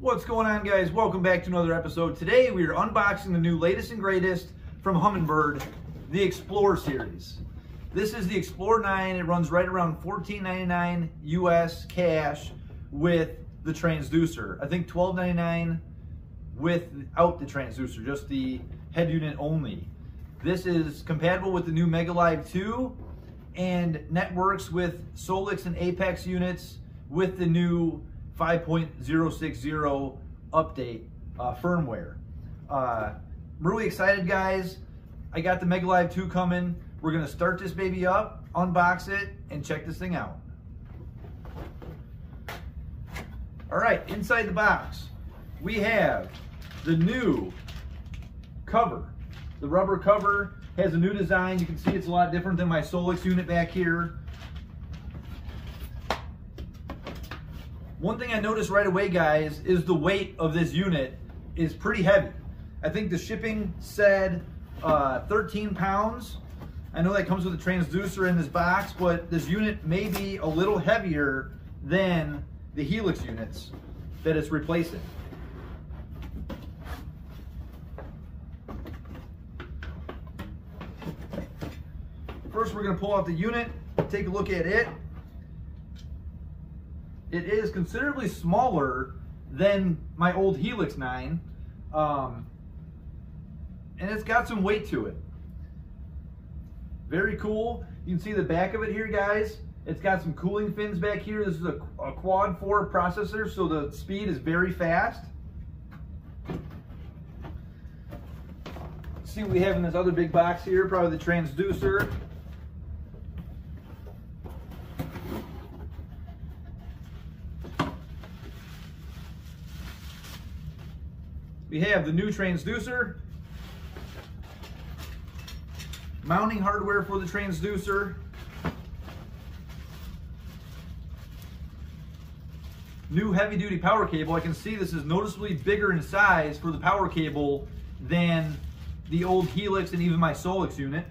What's going on guys? Welcome back to another episode. Today we are unboxing the new latest and greatest from Humminbird, the Explorer series. This is the Explorer 9. It runs right around $14.99 US cash with the transducer. I think $12.99 without the transducer, just the head unit only. This is compatible with the new Mega Live 2 and networks with Solix and Apex units with the new 5.060 update uh, firmware. Uh, I'm really excited, guys. I got the Mega Live 2 coming. We're gonna start this baby up, unbox it, and check this thing out. All right, inside the box, we have the new cover. The rubber cover has a new design. You can see it's a lot different than my Solix unit back here. One thing I noticed right away, guys, is the weight of this unit is pretty heavy. I think the shipping said uh, 13 pounds. I know that comes with a transducer in this box, but this unit may be a little heavier than the Helix units that it's replacing. First, we're gonna pull out the unit, take a look at it. It is considerably smaller than my old Helix 9. Um, and it's got some weight to it. Very cool. You can see the back of it here, guys. It's got some cooling fins back here. This is a, a quad 4 processor, so the speed is very fast. See what we have in this other big box here, probably the transducer. We have the new transducer, mounting hardware for the transducer, new heavy duty power cable. I can see this is noticeably bigger in size for the power cable than the old Helix and even my Solix unit.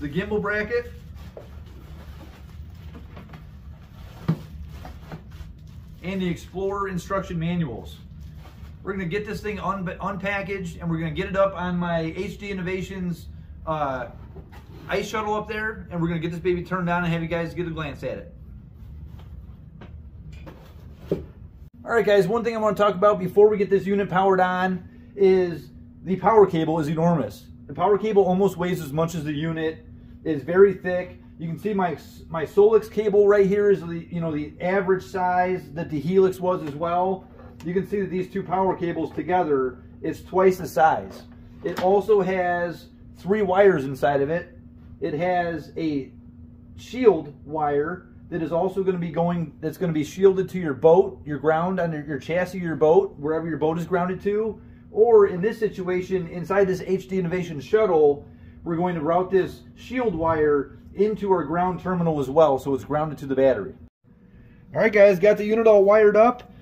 The gimbal bracket, and the Explorer instruction manuals. We're gonna get this thing un unpackaged and we're gonna get it up on my HD Innovations uh, ice shuttle up there and we're gonna get this baby turned on and have you guys get a glance at it. All right guys, one thing I wanna talk about before we get this unit powered on is the power cable is enormous. The power cable almost weighs as much as the unit. It's very thick. You can see my my Solix cable right here is the you know the average size that the Helix was as well. You can see that these two power cables together is twice the size. It also has three wires inside of it. It has a shield wire that is also going to be going that's going to be shielded to your boat, your ground under your chassis, your boat, wherever your boat is grounded to. Or in this situation, inside this HD Innovation shuttle, we're going to route this shield wire into our ground terminal as well, so it's grounded to the battery. All right, guys, got the unit all wired up.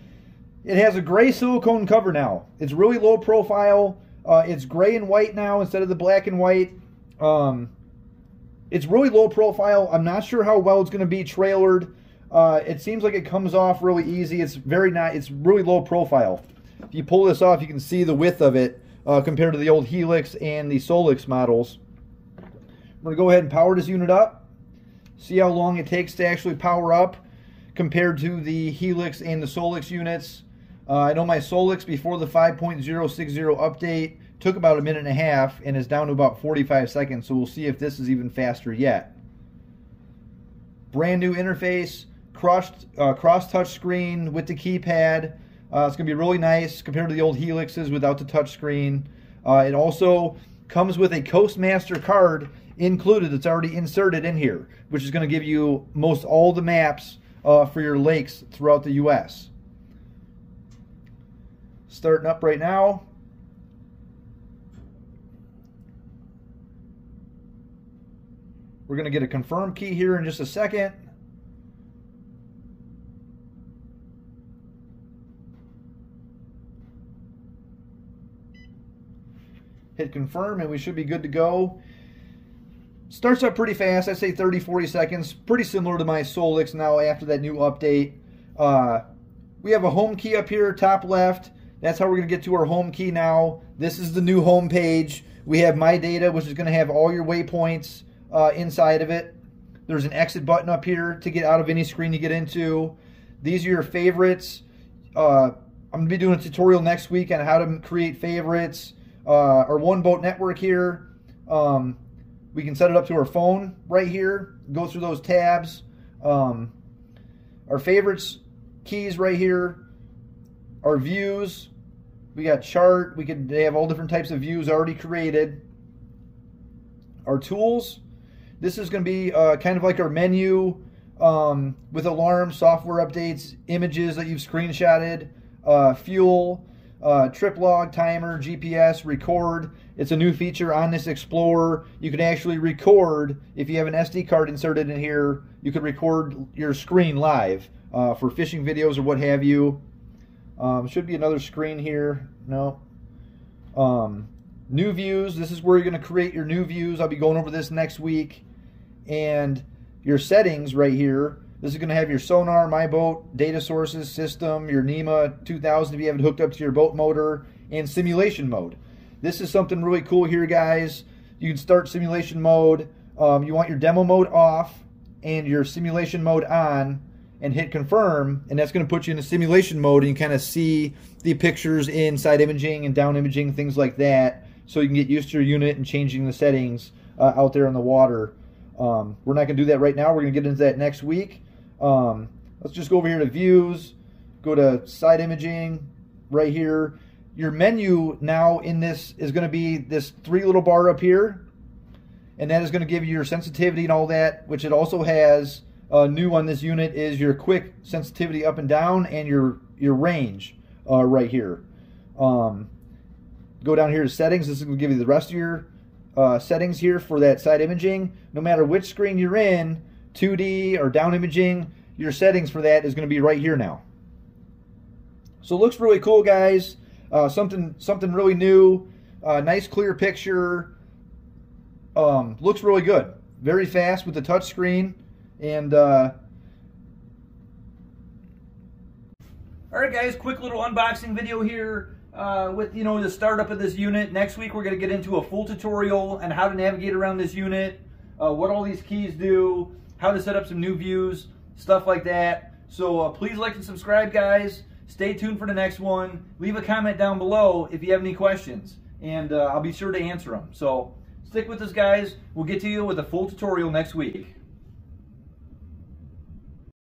It has a gray silicone cover now. It's really low profile. Uh, it's gray and white now instead of the black and white. Um, it's really low profile. I'm not sure how well it's going to be trailered. Uh, it seems like it comes off really easy. It's very nice. It's really low profile. If you pull this off, you can see the width of it uh, compared to the old Helix and the Solix models. I'm going to go ahead and power this unit up. See how long it takes to actually power up compared to the Helix and the Solix units. Uh, I know my Solix before the 5.060 update took about a minute and a half and is down to about 45 seconds, so we'll see if this is even faster yet. Brand new interface, cross, uh, cross touch screen with the keypad. Uh, it's going to be really nice compared to the old Helixes without the touch screen. Uh, it also comes with a Coastmaster card included that's already inserted in here, which is going to give you most all the maps uh, for your lakes throughout the U.S. Starting up right now. We're going to get a confirm key here in just a second. Hit confirm and we should be good to go. Starts up pretty fast. I'd say 30, 40 seconds. Pretty similar to my Solix now after that new update. Uh, we have a home key up here, top left. That's how we're going to get to our home key now. This is the new home page. We have My Data, which is going to have all your waypoints uh, inside of it. There's an exit button up here to get out of any screen you get into. These are your favorites. Uh, I'm going to be doing a tutorial next week on how to create favorites. Uh, our One Boat Network here. Um, we can set it up to our phone right here. Go through those tabs. Um, our favorites keys right here. Our views. We got chart. We could they have all different types of views already created. Our tools. This is going to be uh, kind of like our menu um, with alarms, software updates, images that you've screenshotted, uh, fuel, uh, trip log, timer, GPS, record. It's a new feature on this Explorer. You can actually record, if you have an SD card inserted in here, you can record your screen live uh, for fishing videos or what have you. Um, should be another screen here. No. Um, new views. This is where you're going to create your new views. I'll be going over this next week and your settings right here. This is going to have your sonar, my boat, data sources, system, your NMEA 2000 if you have it hooked up to your boat motor, and simulation mode. This is something really cool here, guys. You can start simulation mode. Um, you want your demo mode off and your simulation mode on and hit confirm and that's going to put you in the simulation mode and you kind of see the pictures inside imaging and down imaging things like that so you can get used to your unit and changing the settings uh, out there in the water um, we're not going to do that right now. We're going to get into that next week. Um, let's just go over here to views, go to side imaging right here. Your menu now in this is going to be this three little bar up here. And that is going to give you your sensitivity and all that, which it also has uh, new on this unit is your quick sensitivity up and down and your, your range uh, right here. Um, go down here to settings. This is going to give you the rest of your uh, settings here for that side imaging. No matter which screen you're in, 2D or down imaging, your settings for that is going to be right here now. So it looks really cool, guys. Uh, something something really new. Uh, nice clear picture. Um, looks really good. Very fast with the touch screen. And uh, all right, guys, quick little unboxing video here uh, with you know the startup of this unit. Next week we're going to get into a full tutorial on how to navigate around this unit, uh, what all these keys do, how to set up some new views, stuff like that. So uh, please like and subscribe, guys. Stay tuned for the next one. Leave a comment down below if you have any questions, and uh, I'll be sure to answer them. So stick with us, guys. We'll get to you with a full tutorial next week.